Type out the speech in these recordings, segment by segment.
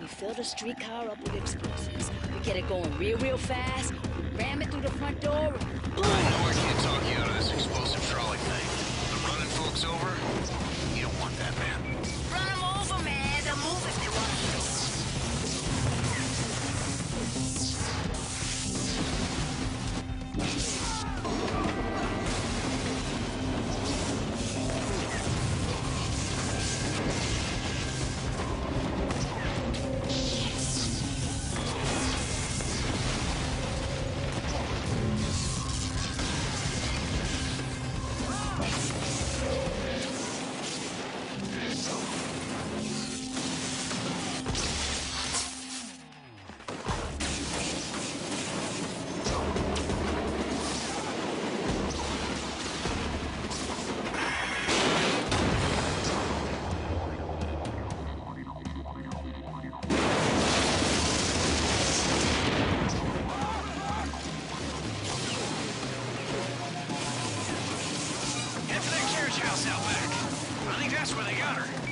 We fill the streetcar up with explosives. We get it going real, real fast. Ram it through the front door. Boom! I know I can't talk you out of this explosive trolley thing. But running folks over? House out back. I think that's where they got her.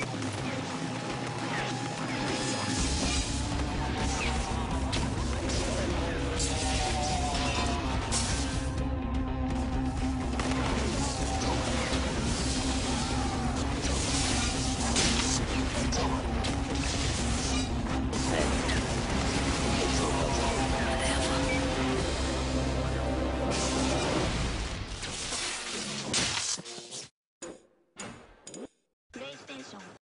정도.